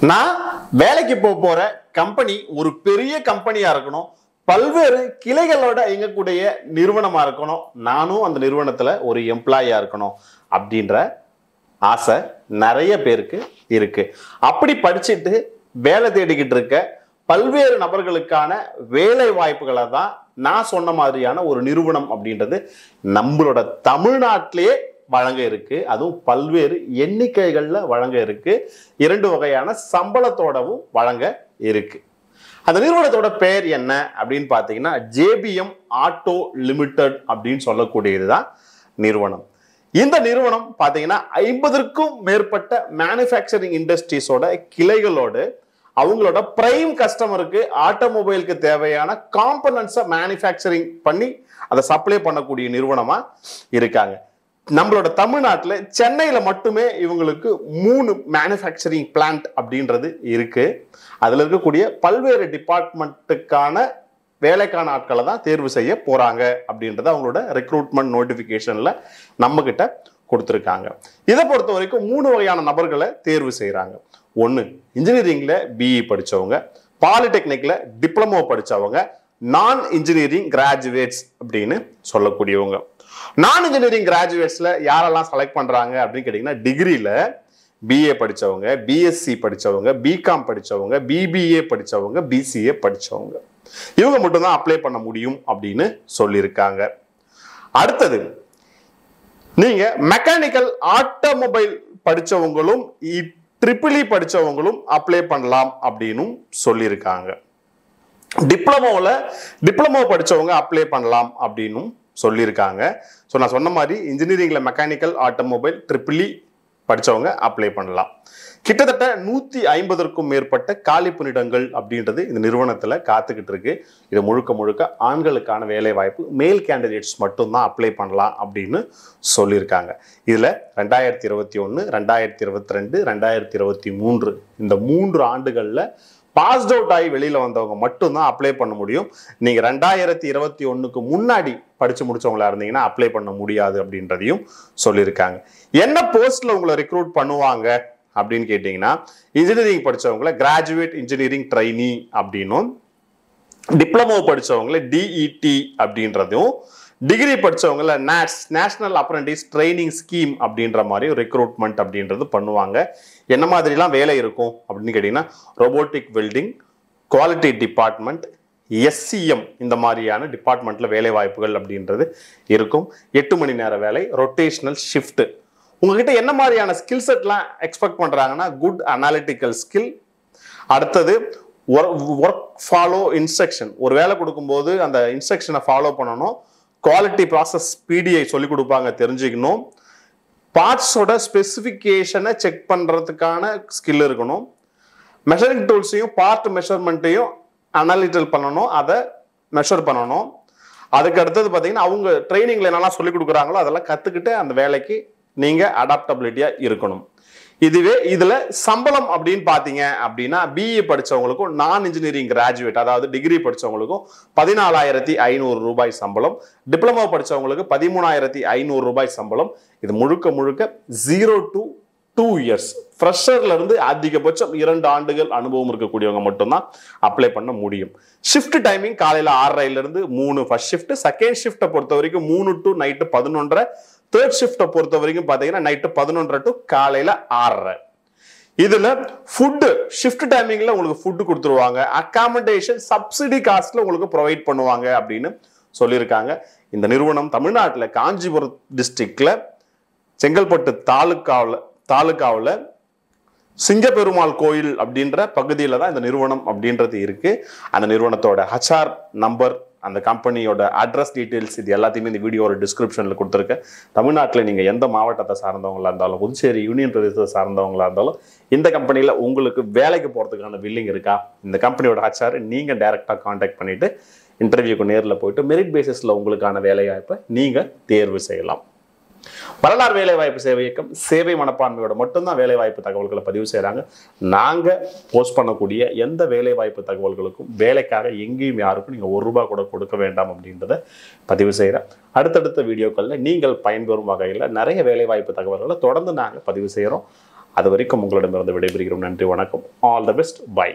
நான் வேலைக்கு போக போற கம்பெனி ஒரு பெரிய கம்பெனியா இருக்கணும். பல்வேறு கிளைகளோட இயங்கக்கூடிய நிறுவனமா இருக்கணும். நானும் அந்த நிறுவனத்துல ஒரு எம்ப்ளாயா இருக்கணும் அப்படின்ற ஆசை நிறைய பேருக்கு இருக்கு. அப்படி படிச்சுட்டு வேலை தேடிக்கிட்டு இருக்க பல்வேறு நபர்களுக்கான வேலை வாய்ப்புகளை தான் நான் சொன்ன மாதிரியான ஒரு நிறுவனம் அப்படின்றது நம்மளோட தமிழ்நாட்டிலேயே வழங்க இருக்கு. அதுவும் பல்வேறு எண்ணிக்கைகளில் வழங்க இருக்கு. இரண்டு வகையான சம்பளத்தோடவும் வழங்க இருக்கு. அந்த நிறுவனத்தோட பெயர் என்ன அப்படின்னு பார்த்தீங்கன்னா ஜேபிஎம் ஆட்டோ லிமிடெட் அப்படின்னு சொல்லக்கூடியது தான் நிறுவனம். இந்த நிறுவனம் பார்த்தீங்கன்னா ஐம்பதற்கும் மேற்பட்ட மேனுஃபேக்சரிங் இண்டஸ்ட்ரீஸோட கிளைகளோடு அவங்களோட பிரைம் கஸ்டமருக்கு ஆட்டோமொபைலுக்கு தேவையான காம்பனன்ஸை மேனுஃபேக்சரிங் பண்ணி அதை சப்ளை பண்ணக்கூடிய நிறுவனமாக இருக்காங்க. நம்மளோட தமிழ்நாட்டில் சென்னையில் மட்டுமே இவங்களுக்கு மூணு மேனுஃபேக்சரிங் பிளான்ட் அப்படின்றது இருக்குது அதில் இருக்கக்கூடிய பல்வேறு டிபார்ட்மெண்ட்டுக்கான வேலைக்கான ஆட்களை தான் தேர்வு செய்ய போகிறாங்க அப்படின்றத அவங்களோட ரெக்ரூட்மெண்ட் நோட்டிஃபிகேஷனில் நம்மக்கிட்ட கொடுத்துருக்காங்க. இதை பொறுத்த வரைக்கும் மூணு வகையான நபர்களை தேர்வு செய்கிறாங்க ஒன்று இன்ஜினியரிங்கில் பிஇ படித்தவங்க பாலிடெக்னிக்கில் டிப்ளமோ படித்தவங்க நான் இன்ஜினியரிங் கிராஜுவேட்ஸ் அப்படின்னு சொல்லக்கூடியவங்க. நான் இன்ஜினியரிங் கிராஜுவேட்ஸில் யாரெல்லாம் செலக்ட் பண்ணுறாங்க அப்படின்னு கேட்டிங்கன்னா டிகிரியில பிஏ படிச்சவங்க பிஎஸ்சி படிச்சவங்க பிகாம் படிச்சவங்க பிபிஏ படிச்சவங்க பிசிஏ படிச்சவங்க. இவங்க மட்டும்தான் அப்ளை பண்ண முடியும் அப்படின்னு சொல்லியிருக்காங்க. அடுத்தது நீங்கள் மெக்கானிக்கல் ஆட்டோமொபைல் படிச்சவங்களும் ட்ரிபிள் e படிச்சவங்களும் அப்ளை பண்ணலாம் அப்படின்னும் சொல்லியிருக்காங்க. டிப்ளமோவில் டிப்ளமோ படிச்சவங்க அப்ளை பண்ணலாம் அப்படின்னும் சொல்லியிருக்காங்க. ஸோ நான் சொன்ன மாதிரி இன்ஜினியரிங்கில் மெக்கானிக்கல் ஆட்டோமொபைல் ட்ரிபிளி படிச்சவங்க அப்ளை பண்ணலாம். கிட்டத்தட்ட நூற்றி ஐம்பதற்கும் மேற்பட்ட காலி பணியிடங்கள் அப்படின்றது இந்த நிறுவனத்தில் காத்துக்கிட்டு இருக்கு. இது முழுக்க முழுக்க ஆண்களுக்கான வேலை வாய்ப்பு மேல் கேண்டிடேட்ஸ் மட்டும்தான் அப்ளை பண்ணலாம் அப்படின்னு சொல்லியிருக்காங்க. இதில் ரெண்டாயிரத்தி இருபத்தி ஒன்று ரெண்டாயிரத்தி இருபத்தி ரெண்டு ரெண்டாயிரத்தி இருபத்தி மூன்று இந்த மூன்று ஆண்டுகளில் பாஸ்ட் அவுட் ஆகி வெளியில் வந்தவங்க மட்டும்தான் அப்ளை பண்ண முடியும். நீங்கள் ரெண்டாயிரத்தி இருபத்தி ஒன்றுக்கு முன்னாடி படித்து முடித்தவங்களா இருந்தீங்கன்னா அப்ளை பண்ண முடியாது அப்படின்றதையும் சொல்லியிருக்காங்க. என்ன போஸ்ட்டில் உங்களை ரெக்ரூட் பண்ணுவாங்க அப்படின்னு கேட்டிங்கன்னா இன்ஜினியரிங் படிச்சவங்கள கிராஜுவேட் இன்ஜினியரிங் ட்ரைனி அப்படின்னும் டிப்ளமோ படித்தவங்கள டிஇடி அப்படின்றதும் degree படித்தவங்கள NATS national apprentice training scheme அப்படின்ற மாதிரி ரெக்ரூட்மெண்ட் அப்படின்றது பண்ணுவாங்க. என்ன மாதிரிலாம் வேலை இருக்கும் அப்படின்னு கேட்டிங்கன்னா robotic welding quality department SCM இந்த மாதிரியான டிபார்ட்மெண்ட்டில் வேலை வாய்ப்புகள் அப்படின்றது இருக்கும். எட்டு மணி நேர வேலை ரொட்டேஷனல் ஷிஃப்ட் உங்ககிட்ட என்ன மாதிரியான ஸ்கில் செட்லாம் எக்ஸ்பெக்ட் பண்ணுறாங்கன்னா குட் அனாலிட்டிக்கல் ஸ்கில் அடுத்தது ஒர்க் ஃபாலோ இன்ஸ்ட்ரக்ஷன் ஒரு வேலை கொடுக்கும்போது அந்த இன்ஸ்ட்ரக்ஷனை ஃபாலோ பண்ணணும். குவாலிட்டி ப்ராசஸ் பிடிஐ சொல்லி கொடுப்பாங்க தெரிஞ்சுக்கணும். பார்ட்ஸோட ஸ்பெசிஃபிகேஷனை செக் பண்ணுறதுக்கான ஸ்கில் இருக்கணும். மெஷரிங் டூல்ஸையும் பார்ட் மெஷர்மெண்ட்டையும் அனாலிட்டல் பண்ணணும் அதை மெஷர் பண்ணணும். அதுக்கு அடுத்தது பார்த்தீங்கன்னா அவங்க ட்ரைனிங்ல என்னெல்லாம் சொல்லிக் கொடுக்குறாங்களோ அதெல்லாம் கற்றுக்கிட்டு அந்த வேலைக்கு நீங்கள் அடாப்டபிலிட்டியாக இருக்கணும். இதுவே இதுல சம்பளம் அப்படின்னு பாத்தீங்க அப்படின்னா பிஇ படிச்சவங்களுக்கும் நான் இன்ஜினியரிங் கிராஜுவேட் அதாவது டிகிரி படிச்சவங்களுக்கும் பதினாலாயிரத்தி ஐநூறு ரூபாய் சம்பளம் டிப்ளமோ படிச்சவங்களுக்கு பதிமூணாயிரத்தி ஐநூறு ரூபாய் சம்பளம். இது முழுக்க முழுக்க ஜீரோ டு டூ இயர்ஸ் ஃப்ரெஷர்ல இருந்து அதிகபட்சம் இரண்டு ஆண்டுகள் அனுபவம் இருக்கக்கூடியவங்க மட்டும்தான் அப்ளை பண்ண முடியும். ஷிஃப்ட் டைமிங் காலையில ஆறரைல இருந்து மூணு ஃபர்ஸ்ட் ஷிஃப்ட் செகண்ட் ஷிஃப்ட்டை பொறுத்த வரைக்கும் மூணு டு நைட்டு பதினொன்றரை தேர்ட் ஷிஃப்ட்டை பொறுத்த வரைக்கும் பார்த்தீங்கன்னா நைட்டு பதினொன்றரை டு காலையில் ஆறரை. இதில் ஃபுட்டு ஷிஃப்ட் டைமிங்கில் உங்களுக்கு ஃபுட்டு கொடுத்துருவாங்க. அக்காமடேஷன் சப்சிடி காஸ்ட்டில் உங்களுக்கு ப்ரொவைட் பண்ணுவாங்க அப்படின்னு சொல்லியிருக்காங்க. இந்த நிறுவனம் தமிழ்நாட்டில் காஞ்சிபுரம் டிஸ்ட்ரிக்டில் செங்கல்பட்டு தாலுக்காவில் தாலுக்காவில் சிங்கப்பெருமாள் கோயில் அப்படின்ற பகுதியில் தான் இந்த நிறுவனம் அப்படின்றது இருக்குது அந்த நிறுவனத்தோட ஹச்ஆர் நம்பர் அந்த கம்பெனியோட அட்ரஸ் டீட்டெயில்ஸ் இது எல்லாத்தையுமே இந்த வீடியோட டிஸ்கிரிப்ஷனில் கொடுத்துருக்கேன் தமிழ்நாட்டில் நீங்கள் எந்த மாவட்டத்தை சார்ந்தவங்களாக இருந்தாலும் புதுச்சேரி யூனியன் பிரதேசத்தை சார்ந்தவங்களாக இருந்தாலும் இந்த கம்பெனியில் உங்களுக்கு வேலைக்கு போகிறதுக்கான பில்லிங் இருக்கா? இந்த கம்பெனியோட ஹச்ஆர் நீங்கள் டைரெக்டாக காண்டாக்ட் பண்ணிவிட்டு இன்டர்வியூக்கு நேரில் போயிட்டு மெரிட் பேசிஸில் உங்களுக்கான வேலைவாய்ப்பை நீங்கள் தேர்வு செய்யலாம். வரலாறு வேலைவாய்ப்பு சேவை இயக்கம் சேவை மனப்பான்மையோட மட்டும்தான் வேலைவாய்ப்பு தகவல்களை பதிவு செய்கிறாங்க நாங்கள் போஸ்ட் பண்ணக்கூடிய எந்த வேலைவாய்ப்பு தகவல்களுக்கும் வேலைக்காக எங்கேயும் யாருக்கும் நீங்கள் ஒரு ரூபா கூட கொடுக்க வேண்டாம் அப்படின்றத பதிவு செய்கிறேன் அடுத்தடுத்த வீடியோக்களில் நீங்கள் பயன்பெறும் வகையில் நிறைய வேலைவாய்ப்பு தகவல்களை தொடர்ந்து நாங்கள் பதிவு செய்கிறோம் அது வரைக்கும் உங்களிடமிருந்து விடைபெறுகிறோம். நன்றி வணக்கம். All the best by